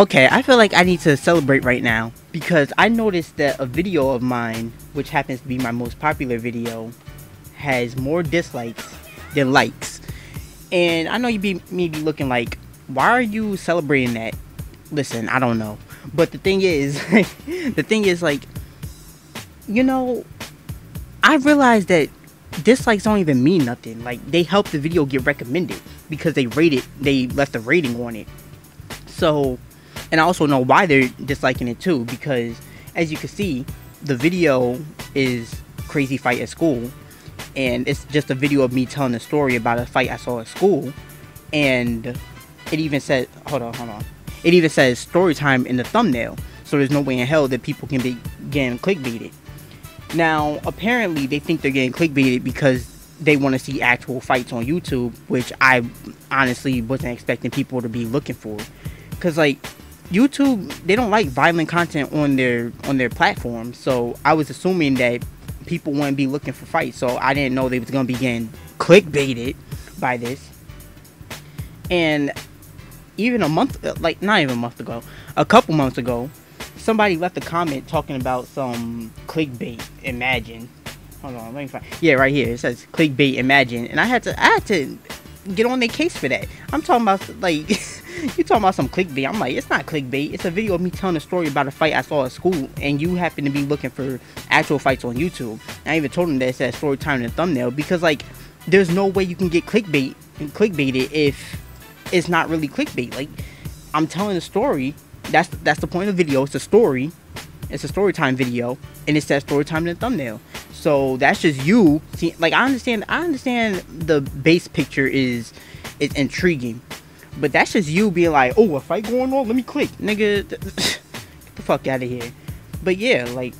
Okay, I feel like I need to celebrate right now because I noticed that a video of mine, which happens to be my most popular video, has more dislikes than likes. And I know you be me be looking like, why are you celebrating that? Listen, I don't know. But the thing is, the thing is like, you know, I realized that dislikes don't even mean nothing. Like they help the video get recommended because they rated, they left a rating on it. So, and I also know why they're disliking it too because, as you can see, the video is crazy fight at school, and it's just a video of me telling a story about a fight I saw at school, and it even said, hold on, hold on, it even says story time in the thumbnail. So there's no way in hell that people can be getting clickbaited. Now, apparently, they think they're getting clickbaited because they want to see actual fights on YouTube, which I honestly wasn't expecting people to be looking for. Cause like YouTube, they don't like violent content on their on their platform. So I was assuming that people wouldn't be looking for fights. So I didn't know they was gonna be getting clickbaited by this. And even a month, uh, like not even a month ago, a couple months ago, somebody left a comment talking about some clickbait. Imagine. Hold on, let me find. Yeah, right here it says clickbait. Imagine, and I had to, I had to get on their case for that. I'm talking about like you talking about some clickbait. I'm like, it's not clickbait. It's a video of me telling a story about a fight I saw at school, and you happen to be looking for actual fights on YouTube. I even told them that it said story time in the thumbnail because like, there's no way you can get clickbait and clickbaited if it's not really clickbait. Like, I'm telling a story. That's that's the point of the video. It's a story. It's a story time video, and it says story time in the thumbnail. So that's just you. See, like I understand. I understand the base picture is is intriguing, but that's just you being like, oh, a fight going on. Let me click, nigga. Get the fuck out of here. But yeah, like,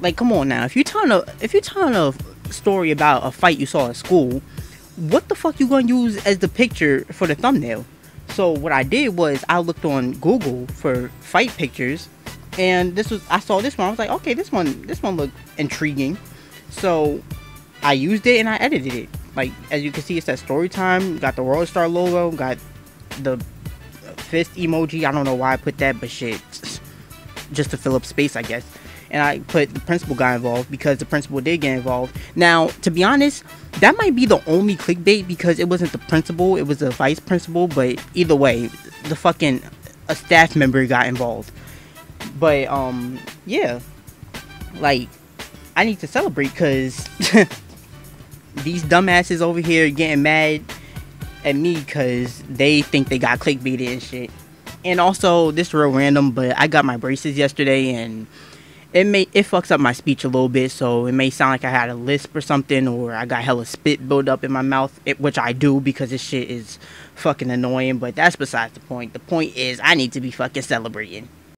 like come on now. If you're telling a if you're telling a story about a fight you saw at school, what the fuck you gonna use as the picture for the thumbnail? So what I did was I looked on Google for fight pictures, and this was I saw this one. I was like, okay, this one this one looked intriguing. So I used it and I edited it. Like as you can see, it says story time. Got the World Star logo. Got the fist emoji. I don't know why I put that, but shit, just to fill up space, I guess. And I put the principal guy involved because the principal did get involved. Now, to be honest, that might be the only clickbait because it wasn't the principal, it was the vice principal. But either way, the fucking a staff member got involved. But um, yeah, like I need to celebrate because these dumbasses over here getting mad at me because they think they got clickbaited and shit. And also, this real random, but I got my braces yesterday and it may it fucks up my speech a little bit, so it may sound like I had a lisp or something, or I got hella spit build up in my mouth, it, which I do because this shit is fucking annoying. But that's besides the point. The point is I need to be fucking celebrating.